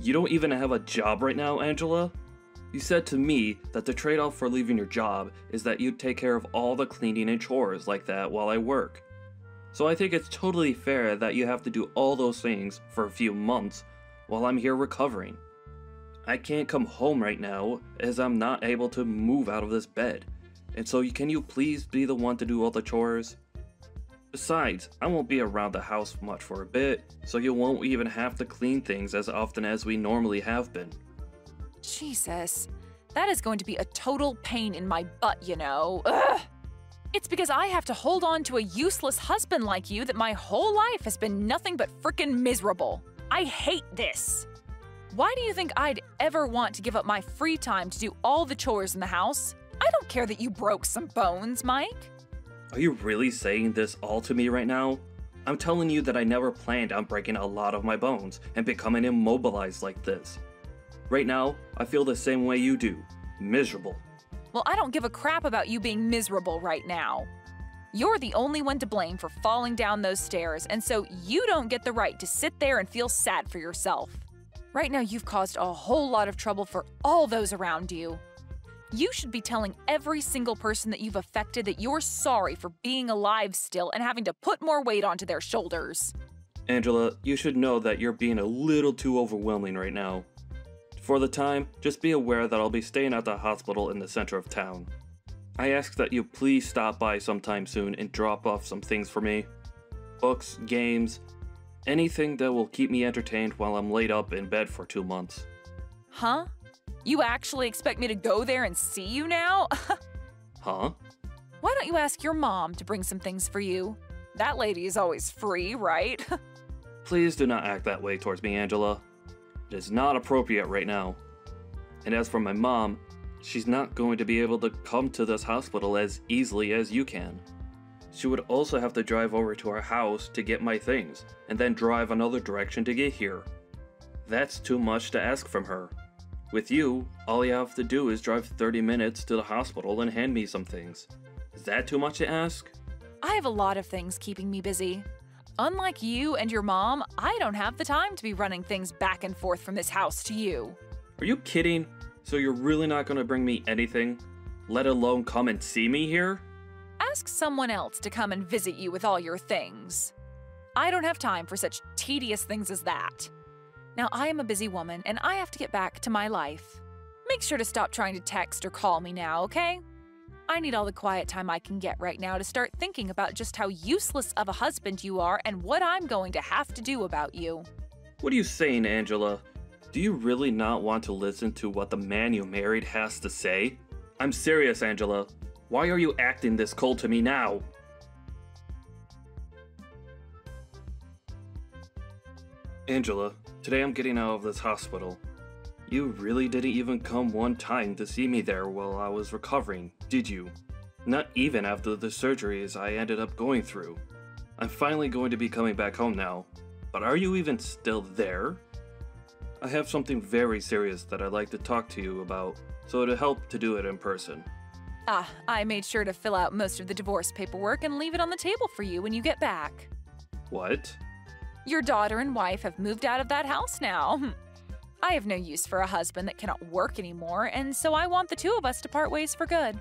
You don't even have a job right now, Angela? You said to me that the trade off for leaving your job is that you'd take care of all the cleaning and chores like that while I work. So I think it's totally fair that you have to do all those things for a few months while I'm here recovering. I can't come home right now as I'm not able to move out of this bed, and so can you please be the one to do all the chores? Besides, I won't be around the house much for a bit, so you won't even have to clean things as often as we normally have been. Jesus, that is going to be a total pain in my butt, you know. Ugh. It's because I have to hold on to a useless husband like you that my whole life has been nothing but frickin' miserable. I hate this. Why do you think I'd ever want to give up my free time to do all the chores in the house? I don't care that you broke some bones, Mike. Are you really saying this all to me right now? I'm telling you that I never planned on breaking a lot of my bones and becoming immobilized like this. Right now, I feel the same way you do miserable. Well, I don't give a crap about you being miserable right now. You're the only one to blame for falling down those stairs, and so you don't get the right to sit there and feel sad for yourself. Right now, you've caused a whole lot of trouble for all those around you. You should be telling every single person that you've affected that you're sorry for being alive still and having to put more weight onto their shoulders. Angela, you should know that you're being a little too overwhelming right now. For the time, just be aware that I'll be staying at the hospital in the center of town. I ask that you please stop by sometime soon and drop off some things for me. Books, games, anything that will keep me entertained while I'm laid up in bed for two months. Huh? You actually expect me to go there and see you now? Huh? Why don't you ask your mom to bring some things for you? That lady is always free, right? Please do not act that way towards me, Angela. It is not appropriate right now. And as for my mom, she's not going to be able to come to this hospital as easily as you can. She would also have to drive over to our house to get my things, and then drive another direction to get here. That's too much to ask from her. With you, all you have to do is drive 30 minutes to the hospital and hand me some things. Is that too much to ask? I have a lot of things keeping me busy. Unlike you and your mom, I don't have the time to be running things back and forth from this house to you. Are you kidding? So you're really not going to bring me anything? Let alone come and see me here? Ask someone else to come and visit you with all your things. I don't have time for such tedious things as that. Now, I am a busy woman and I have to get back to my life. Make sure to stop trying to text or call me now, okay? I need all the quiet time I can get right now to start thinking about just how useless of a husband you are and what I'm going to have to do about you. What are you saying, Angela? Do you really not want to listen to what the man you married has to say? I'm serious, Angela. Why are you acting this cold to me now? Angela, today I'm getting out of this hospital. You really didn't even come one time to see me there while I was recovering, did you? Not even after the surgeries I ended up going through. I'm finally going to be coming back home now, but are you even still there? I have something very serious that I'd like to talk to you about, so it'd help to do it in person. Ah, I made sure to fill out most of the divorce paperwork and leave it on the table for you when you get back. What? Your daughter and wife have moved out of that house now. I have no use for a husband that cannot work anymore, and so I want the two of us to part ways for good.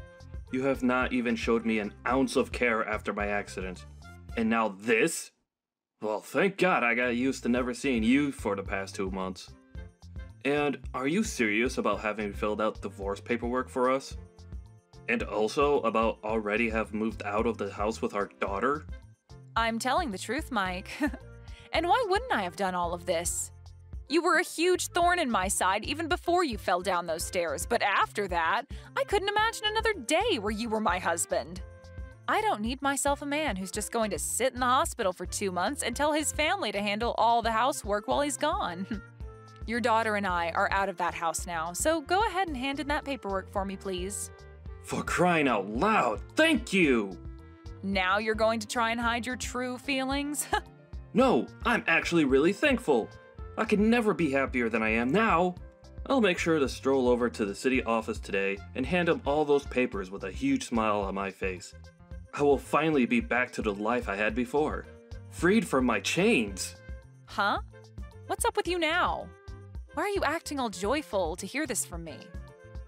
You have not even showed me an ounce of care after my accident. And now this? Well, thank God I got used to never seeing you for the past two months. And are you serious about having filled out divorce paperwork for us? And also about already have moved out of the house with our daughter? I'm telling the truth, Mike. and why wouldn't I have done all of this? You were a huge thorn in my side even before you fell down those stairs, but after that, I couldn't imagine another day where you were my husband. I don't need myself a man who's just going to sit in the hospital for two months and tell his family to handle all the housework while he's gone. Your daughter and I are out of that house now, so go ahead and hand in that paperwork for me, please. For crying out loud, thank you! Now you're going to try and hide your true feelings? no, I'm actually really thankful. I can never be happier than I am now. I'll make sure to stroll over to the city office today and hand him all those papers with a huge smile on my face. I will finally be back to the life I had before, freed from my chains. Huh? What's up with you now? Why are you acting all joyful to hear this from me?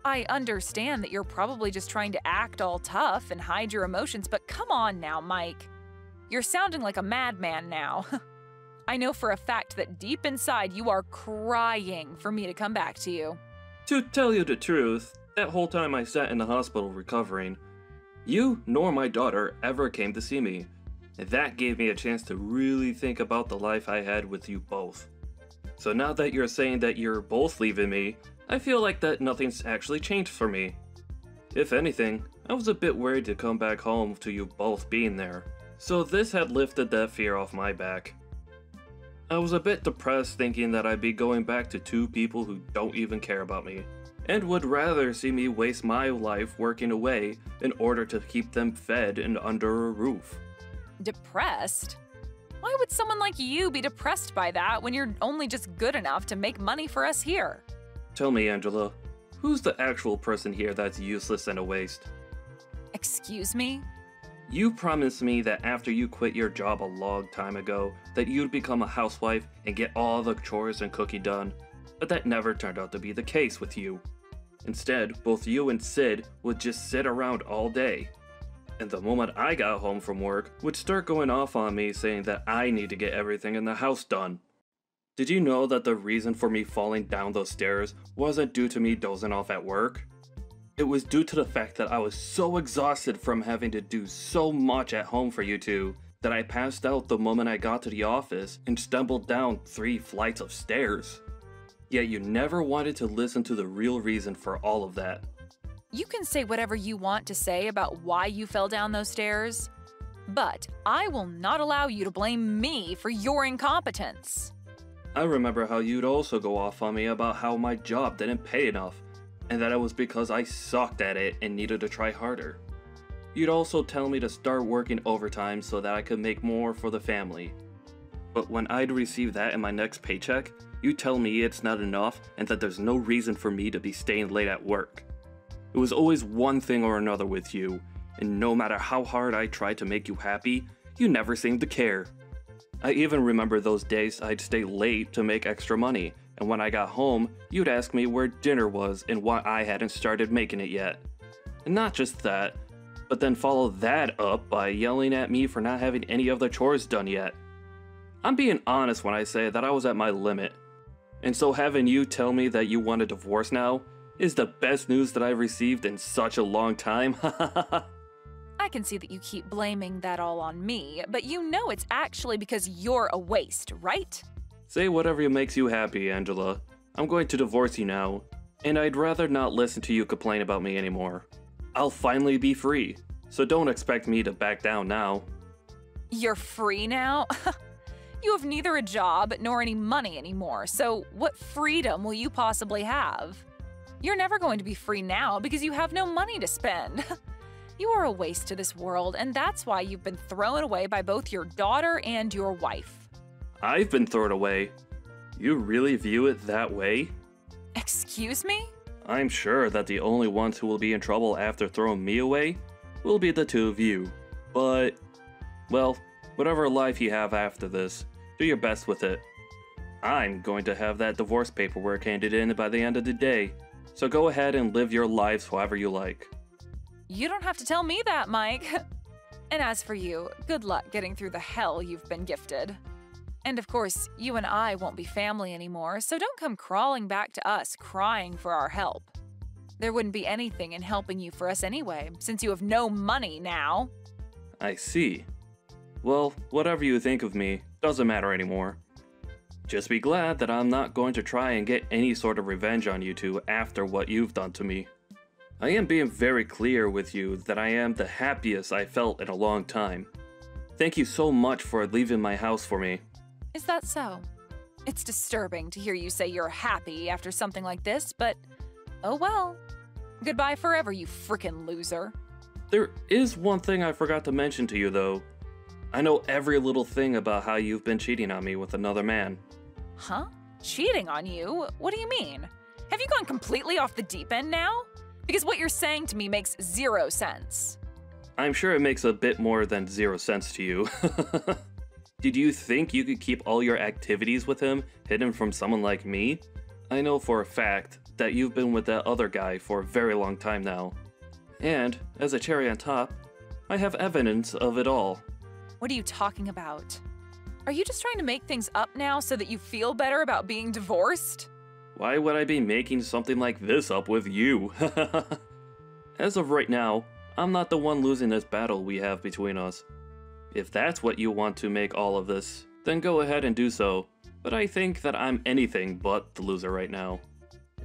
I understand that you're probably just trying to act all tough and hide your emotions, but come on now, Mike. You're sounding like a madman now. I know for a fact that deep inside you are crying for me to come back to you. To tell you the truth, that whole time I sat in the hospital recovering, You nor my daughter ever came to see me, that gave me a chance to really think about the life I had with you both. So now that you're saying that you're both leaving me, I feel like that nothing's actually changed for me. If anything, I was a bit worried to come back home to you both being there, so this had lifted that fear off my back. I was a bit depressed thinking that I'd be going back to two people who don't even care about me, and would rather see me waste my life working away in order to keep them fed and under a roof. Depressed? Why would someone like you be depressed by that when you're only just good enough to make money for us here? Tell me, Angela, who's the actual person here that's useless and a waste? Excuse me? You promised me that after you quit your job a long time ago, that you'd become a housewife and get all the chores and cooking done, but that never turned out to be the case with you. Instead, both you and Sid would just sit around all day. And the moment I got home from work, would start going off on me saying that I need to get everything in the house done. Did you know that the reason for me falling down those stairs wasn't due to me dozing off at work? It was due to the fact that I was so exhausted from having to do so much at home for you two that I passed out the moment I got to the office and stumbled down three flights of stairs. Yet you never wanted to listen to the real reason for all of that. You can say whatever you want to say about why you fell down those stairs, but I will not allow you to blame me for your incompetence. I remember how you'd also go off on me about how my job didn't pay enough, and that it was because I sucked at it and needed to try harder. You'd also tell me to start working overtime so that I could make more for the family. But when I'd receive that in my next paycheck, you tell me it's not enough and that there's no reason for me to be staying late at work. It was always one thing or another with you, and no matter how hard I tried to make you happy, you never seemed to care. I even remember those days I'd stay late to make extra money, and when I got home, you'd ask me where dinner was and why I hadn't started making it yet. And not just that, but then follow that up by yelling at me for not having any of the chores done yet. I'm being honest when I say that I was at my limit. And so having you tell me that you want a divorce now is the best news that I've received in such a long time. I can see that you keep blaming that all on me, but you know it's actually because you're a waste, right? Say whatever makes you happy, Angela. I'm going to divorce you now, and I'd rather not listen to you complain about me anymore. I'll finally be free, so don't expect me to back down now. You're free now? you have neither a job nor any money anymore, so what freedom will you possibly have? You're never going to be free now because you have no money to spend. you are a waste to this world, and that's why you've been thrown away by both your daughter and your wife. I've been thrown away. You really view it that way? Excuse me? I'm sure that the only ones who will be in trouble after throwing me away will be the two of you. But, well, whatever life you have after this, do your best with it. I'm going to have that divorce paperwork handed in by the end of the day, so go ahead and live your lives however you like. You don't have to tell me that, Mike. and as for you, good luck getting through the hell you've been gifted. And of course, you and I won't be family anymore, so don't come crawling back to us crying for our help. There wouldn't be anything in helping you for us anyway, since you have no money now. I see. Well, whatever you think of me doesn't matter anymore. Just be glad that I'm not going to try and get any sort of revenge on you two after what you've done to me. I am being very clear with you that I am the happiest I felt in a long time. Thank you so much for leaving my house for me. Is that so? It's disturbing to hear you say you're happy after something like this, but oh well. Goodbye forever, you frickin' loser. There is one thing I forgot to mention to you, though. I know every little thing about how you've been cheating on me with another man. Huh? Cheating on you? What do you mean? Have you gone completely off the deep end now? Because what you're saying to me makes zero sense. I'm sure it makes a bit more than zero sense to you. Did you think you could keep all your activities with him hidden from someone like me? I know for a fact that you've been with that other guy for a very long time now. And, as a cherry on top, I have evidence of it all. What are you talking about? Are you just trying to make things up now so that you feel better about being divorced? Why would I be making something like this up with you? As of right now, I'm not the one losing this battle we have between us. If that's what you want to make all of this, then go ahead and do so. But I think that I'm anything but the loser right now.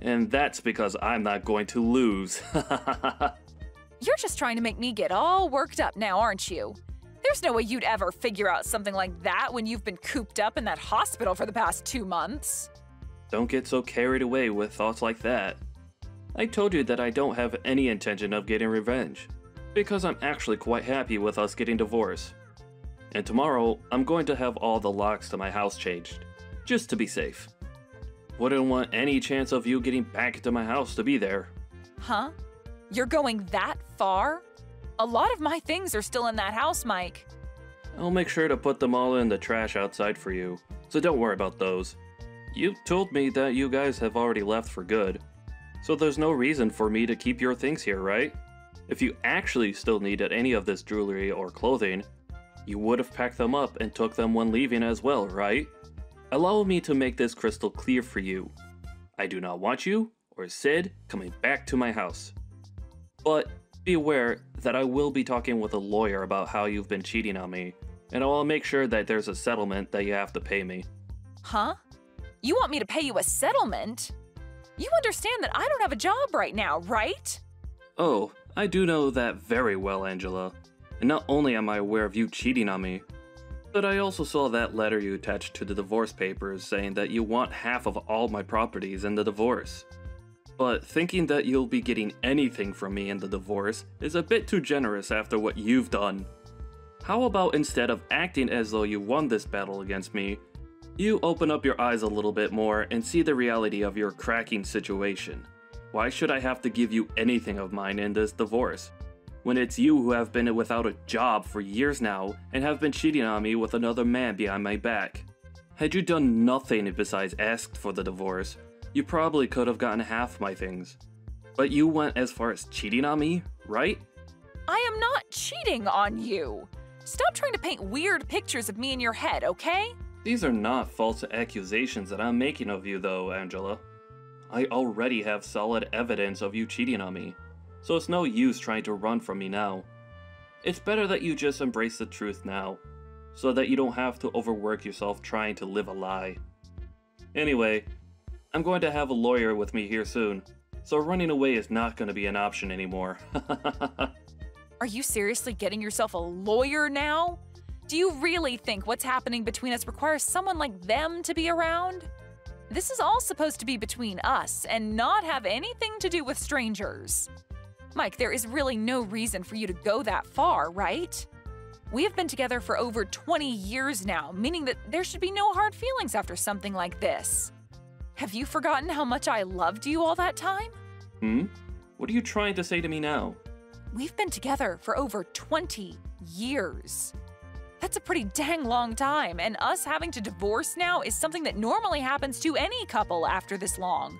And that's because I'm not going to lose. You're just trying to make me get all worked up now, aren't you? There's no way you'd ever figure out something like that when you've been cooped up in that hospital for the past two months. Don't get so carried away with thoughts like that. I told you that I don't have any intention of getting revenge, because I'm actually quite happy with us getting divorced. And tomorrow, I'm going to have all the locks to my house changed, just to be safe. Wouldn't want any chance of you getting back into my house to be there. Huh? You're going that far? A lot of my things are still in that house, Mike. I'll make sure to put them all in the trash outside for you, so don't worry about those. You told me that you guys have already left for good, so there's no reason for me to keep your things here, right? If you actually still needed any of this jewelry or clothing, you would have packed them up and took them when leaving as well, right? Allow me to make this crystal clear for you. I do not want you, or Sid, coming back to my house. But be aware that I will be talking with a lawyer about how you've been cheating on me, and I will make sure that there's a settlement that you have to pay me. Huh? You want me to pay you a settlement? You understand that I don't have a job right now, right? Oh, I do know that very well, Angela. And not only am I aware of you cheating on me, but I also saw that letter you attached to the divorce papers saying that you want half of all my properties in the divorce. But thinking that you'll be getting anything from me in the divorce is a bit too generous after what you've done. How about instead of acting as though you won this battle against me, you open up your eyes a little bit more and see the reality of your cracking situation? Why should I have to give you anything of mine in this divorce? When it's you who have been without a job for years now and have been cheating on me with another man behind my back. Had you done nothing besides asked for the divorce, you probably could have gotten half my things. But you went as far as cheating on me, right? I am not cheating on you. Stop trying to paint weird pictures of me in your head, okay? These are not false accusations that I'm making of you, though, Angela. I already have solid evidence of you cheating on me, so it's no use trying to run from me now. It's better that you just embrace the truth now, so that you don't have to overwork yourself trying to live a lie. Anyway, I'm going to have a lawyer with me here soon, so running away is not going to be an option anymore. Are you seriously getting yourself a lawyer now? Do you really think what's happening between us requires someone like them to be around? This is all supposed to be between us and not have anything to do with strangers. Mike, there is really no reason for you to go that far, right? We have been together for over 20 years now, meaning that there should be no hard feelings after something like this. Have you forgotten how much I loved you all that time? hmm? What are you trying to say to me now? We've been together for over 20 years. That's a pretty dang long time, and us having to divorce now is something that normally happens to any couple after this long.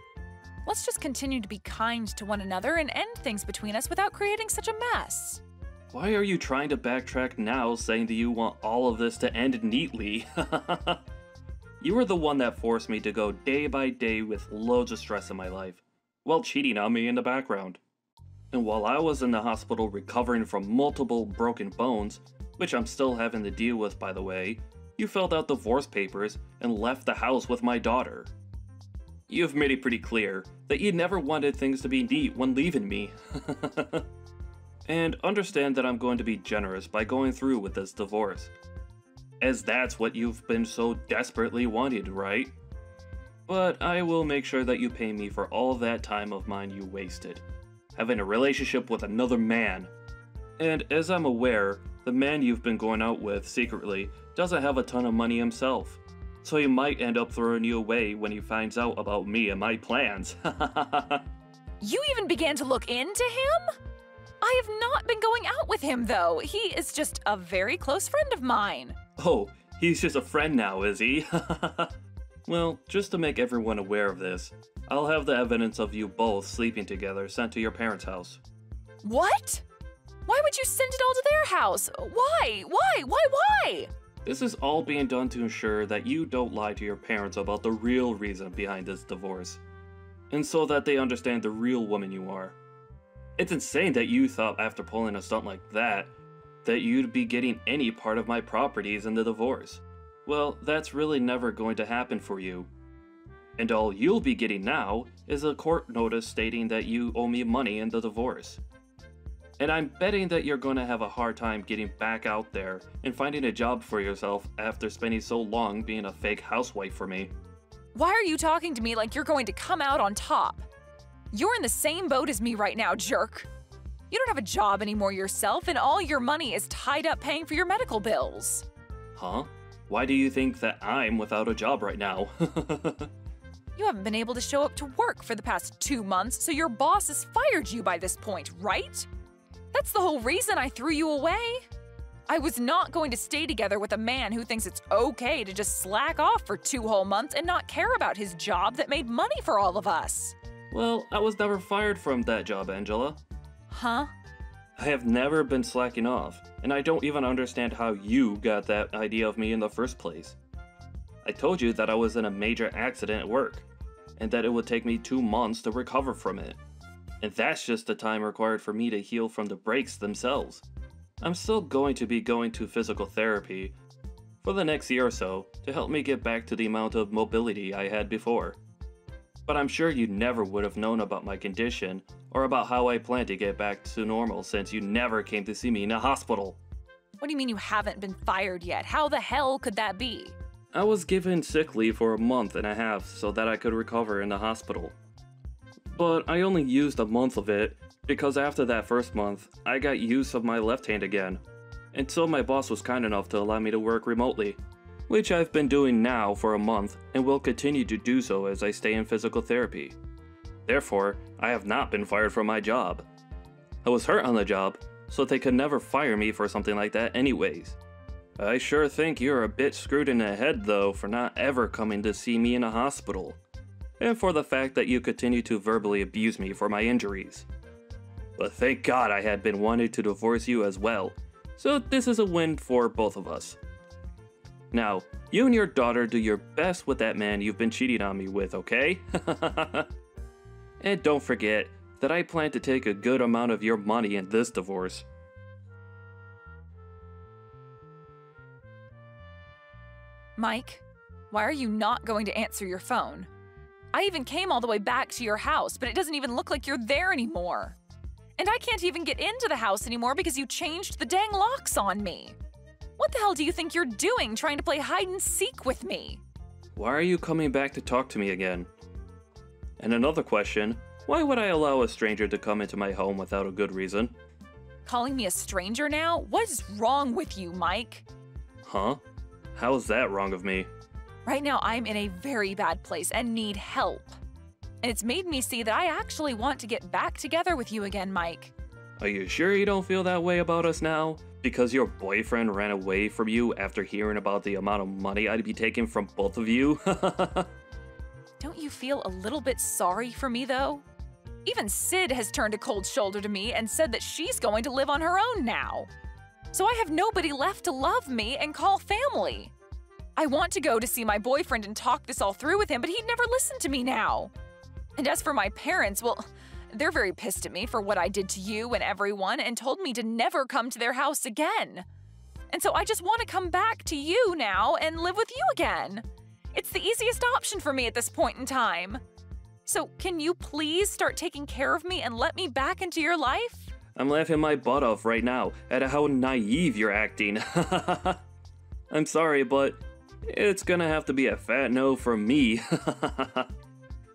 Let's just continue to be kind to one another and end things between us without creating such a mess. Why are you trying to backtrack now, saying that you want all of this to end neatly? you were the one that forced me to go day by day with loads of stress in my life, while cheating on me in the background. And while I was in the hospital recovering from multiple broken bones, which I'm still having to deal with by the way, you filled out divorce papers and left the house with my daughter. You've made it pretty clear that you never wanted things to be neat when leaving me. and understand that I'm going to be generous by going through with this divorce. As that's what you've been so desperately wanted, right? But I will make sure that you pay me for all that time of mine you wasted, having a relationship with another man. And as I'm aware, the man you've been going out with secretly doesn't have a ton of money himself. So he might end up throwing you away when he finds out about me and my plans. You even began to look into him? I have not been going out with him, though. He is just a very close friend of mine. oh, he's just a friend now, is he? well, just to make everyone aware of this, I'll have the evidence of you both sleeping together sent to your parents' house. What? Why would you send it all to their house? Why? Why? Why? Why? This is all being done to ensure that you don't lie to your parents about the real reason behind this divorce, and so that they understand the real woman you are. It's insane that you thought after pulling a stunt like that, that you'd be getting any part of my properties in the divorce. Well, that's really never going to happen for you. And all you'll be getting now is a court notice stating that you owe me money in the divorce. And I'm betting that you're going to have a hard time getting back out there and finding a job for yourself after spending so long being a fake housewife for me. Why are you talking to me like you're going to come out on top? You're in the same boat as me right now, jerk. You don't have a job anymore yourself, and all your money is tied up paying for your medical bills. Huh? Why do you think that I'm without a job right now? you haven't been able to show up to work for the past two months, so your boss has fired you by this point, right? That's the whole reason I threw you away. I was not going to stay together with a man who thinks it's okay to just slack off for two whole months and not care about his job that made money for all of us. well, I was never fired from that job, Angela. Huh? I have never been slacking off, and I don't even understand how you got that idea of me in the first place. I told you that I was in a major accident at work, and that it would take me two months to recover from it. And that's just the time required for me to heal from the breaks themselves. I'm still going to be going to physical therapy for the next year or so to help me get back to the amount of mobility I had before. But I'm sure you never would have known about my condition or about how I plan to get back to normal since you never came to see me in a hospital. What do you mean you haven't been fired yet? How the hell could that be? I was given sick leave for a month and a half so that I could recover in the hospital. But I only used a month of it because after that first month, I got use of my left hand again. And so my boss was kind enough to allow me to work remotely, which I've been doing now for a month and will continue to do so as I stay in physical therapy. Therefore, I have not been fired from my job. I was hurt on the job, so they could never fire me for something like that anyways. I sure think you're a bit screwed in the head though for not ever coming to see me in a hospital. And for the fact that you continue to verbally abuse me for my injuries. But thank God I had been wanting to divorce you as well, so this is a win for both of us. Now, you and your daughter do your best with that man you've been cheating on me with, okay? and don't forget that I plan to take a good amount of your money in this divorce. Mike, why are you not going to answer your phone? I even came all the way back to your house, but it doesn't even look like you're there anymore. And I can't even get into the house anymore because you changed the dang locks on me. What the hell do you think you're doing trying to play hide and seek with me? Why are you coming back to talk to me again? And another question why would I allow a stranger to come into my home without a good reason? Calling me a stranger now? What is wrong with you, Mike? Huh? How is that wrong of me? Right now, I'm in a very bad place and need help. And it's made me see that I actually want to get back together with you again, Mike. Are you sure you don't feel that way about us now? Because your boyfriend ran away from you after hearing about the amount of money I'd be taking from both of you? Don't you feel a little bit sorry for me, though? Even Sid has turned a cold shoulder to me and said that she's going to live on her own now. So I have nobody left to love me and call family. I want to go to see my boyfriend and talk this all through with him, but he'd never listen to me now. And as for my parents, well, they're very pissed at me for what I did to you and everyone and told me to never come to their house again. And so I just want to come back to you now and live with you again. It's the easiest option for me at this point in time. So, can you please start taking care of me and let me back into your life? I'm laughing my butt off right now at how naive you're acting. I'm sorry, but it's gonna have to be a fat no from me.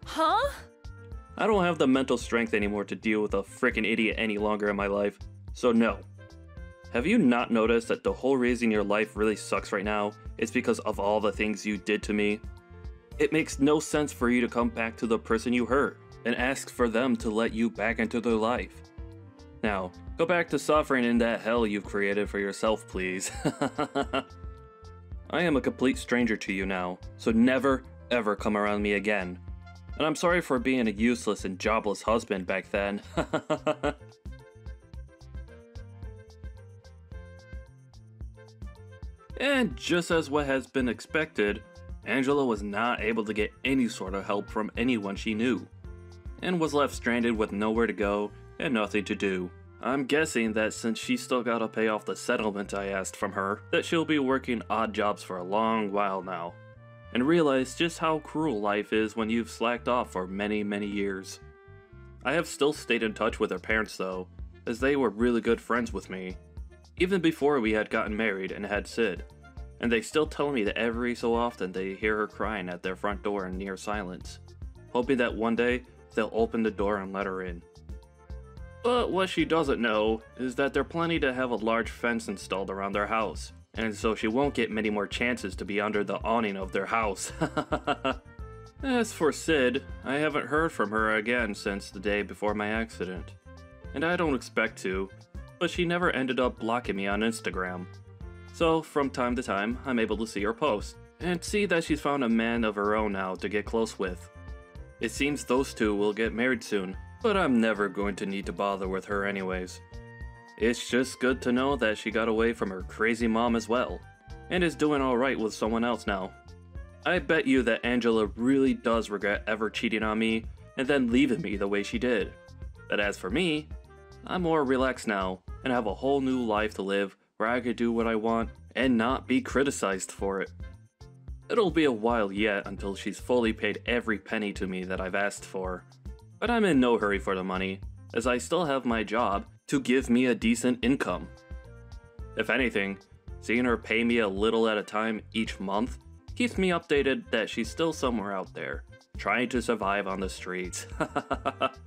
Huh? I don't have the mental strength anymore to deal with a freaking idiot any longer in my life, so no. Have you not noticed that the whole reason your life really sucks right now is because of all the things you did to me? It makes no sense for you to come back to the person you hurt and ask for them to let you back into their life. Now, go back to suffering in that hell you've created for yourself, please. I am a complete stranger to you now, so never, ever come around me again. And I'm sorry for being a useless and jobless husband back then. and just as what has been expected, Angela was not able to get any sort of help from anyone she knew, and was left stranded with nowhere to go and nothing to do. I'm guessing that since she still gotta pay off the settlement I asked from her, that she'll be working odd jobs for a long while now. And realize just how cruel life is when you've slacked off for many, many years. I have still stayed in touch with her parents though, as they were really good friends with me, even before we had gotten married and had Sid. And they still tell me that every so often they hear her crying at their front door in near silence, hoping that one day they'll open the door and let her in. But what she doesn't know is that they're planning to have a large fence installed around their house, and so she won't get many more chances to be under the awning of their house. As for Sid, I haven't heard from her again since the day before my accident. And I don't expect to, but she never ended up blocking me on Instagram. So, from time to time, I'm able to see her post, and see that she's found a man of her own now to get close with. It seems those two will get married soon, but I'm never going to need to bother with her anyways. It's just good to know that she got away from her crazy mom as well, and is doing alright with someone else now. I bet you that Angela really does regret ever cheating on me and then leaving me the way she did. But as for me, I'm more relaxed now and have a whole new life to live where I could do what I want and not be criticized for it. It'll be a while yet until she's fully paid every penny to me that I've asked for. But I'm in no hurry for the money, as I still have my job to give me a decent income. If anything, seeing her pay me a little at a time each month keeps me updated that she's still somewhere out there, trying to survive on the streets.